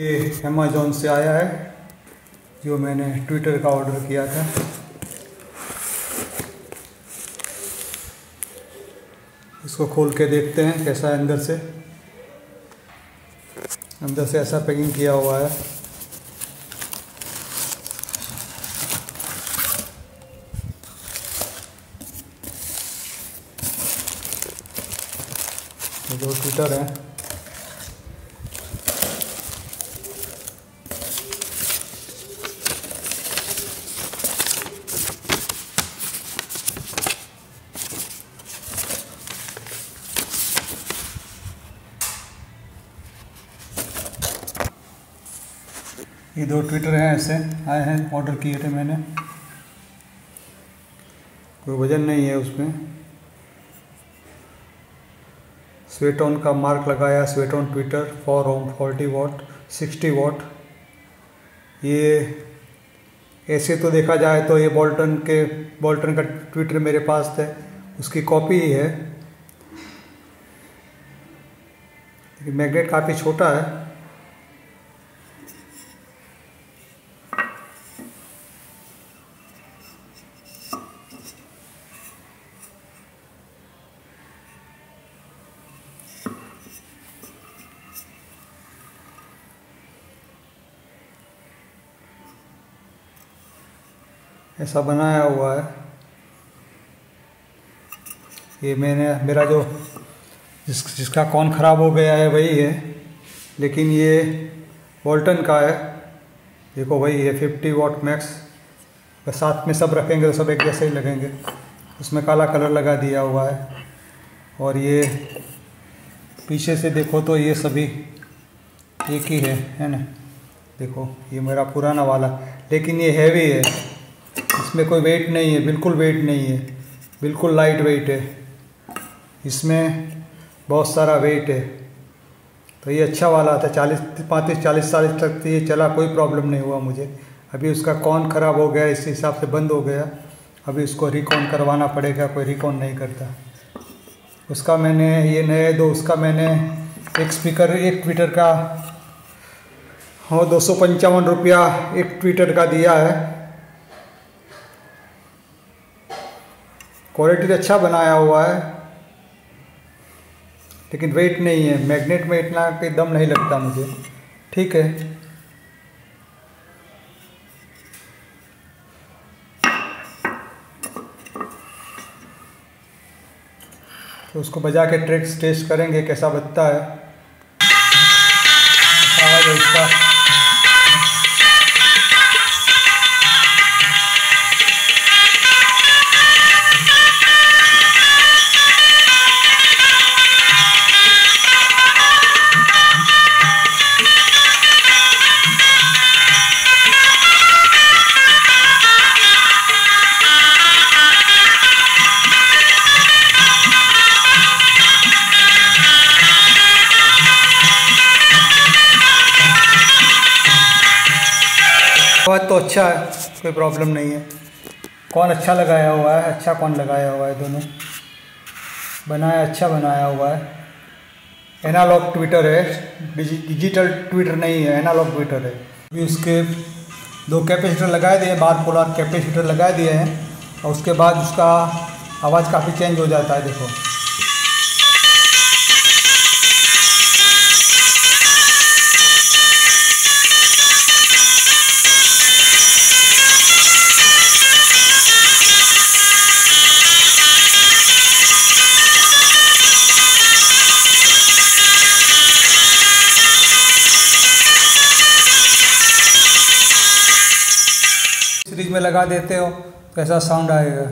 ये अमेज़ोन से आया है, जो मैंने ट्विटर का ऑर्डर किया था। इसको खोल के देखते हैं कैसा है अंदर से। अंदर से ऐसा पैकिंग किया हुआ है। जो ट्विटर हैं। ये दो ट्विटर हैं ऐसे, आए हैं ऑर्डर किए थे मैंने। कोई वज़न नहीं है उसमें। स्वेटॉन का मार्क लगाया स्वेटॉन tweeter for home forty watt sixty watt ये ऐसे तो देखा जाए तो ये बॉल्टन के बॉल्टन का ट्विटर मेरे पास थे, उसकी कॉपी ही है। मैग्नेट काफ़ी छोटा है। ऐसा बनाया हुआ है। ये मैंने, मेरा जो जिस, जिसका कौन ख़राब हो गया है वही है। लेकिन ये वोल्टन का है। देखो वही है फिफ्टी वॉट मैक्स साथ में सब रखेंगे तो सब एक जैसे ही लगेंगे। उसमें काला कलर लगा दिया हुआ है। और ये पीछे से देखो तो ये सभी एक ही है है ना? देखो, ये मेरा पुराना वाला। लेकिन ये हैवी है। इसमें कोई वेट नहीं है, बिल्कुल वेट नहीं है, बिल्कुल लाइट वेट है। इसमें बहुत सारा वेट है। तो ये अच्छा वाला था, चालीस, पैंतीस, चालीस साल तक तो ये चला, कोई प्रॉब्लम नहीं हुआ मुझे। अभी उसका कौन ख़राब हो गया, इस हिसाब से बंद हो गया। अभी उसको रिकॉन करवाना पड़ेगा, कोई रिकॉन नहीं करता। उसका मैंने, ये नए दो, उसका मैंने एक स्पीकर एक ट्विटर का हाँ दो सौ पंचावन रुपया एक ट्विटर का दिया है। क्वालिटी अच्छा बनाया हुआ है, लेकिन वेट नहीं है। मैग्नेट में इतना कि दम नहीं लगता मुझे। ठीक है। तो उसको बजा के ट्रिक्स टेस्ट करेंगे, कैसा बजता है। आवाज़ आवाज़ तो अच्छा है, कोई प्रॉब्लम नहीं है। कौन अच्छा लगाया हुआ है अच्छा कौन लगाया हुआ है दोनों। बनाया अच्छा बनाया हुआ है। एनालॉग ट्विटर है डिजिटल ट्विटर नहीं है एनालॉग ट्विटर है। अभी उसके दो कैपेसिटर लगाए दिए बार पोलार कैपेसिटर लगाए दिए हैं, और उसके बाद उसका आवाज़ काफ़ी चेंज हो जाता है, देखो। सीरीज़ में लगा देते हो कैसा साउंड आएगा?